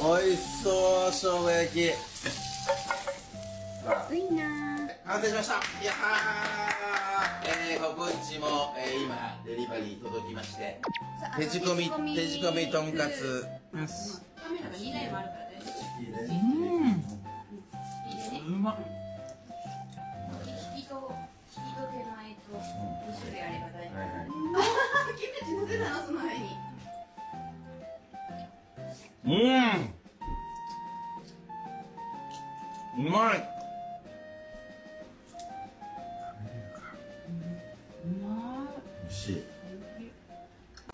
美味しそう生姜焼き。ウインナー完成しました。いやー。えー、ココイチも、えー、今デリバリー届きまして。手仕込み手仕込み。とんかつ。カメラが2台もあるからねうん。うまっ引きと引きと手前と2種類あれば大丈夫はいうん。うまい。うまい。美味しい。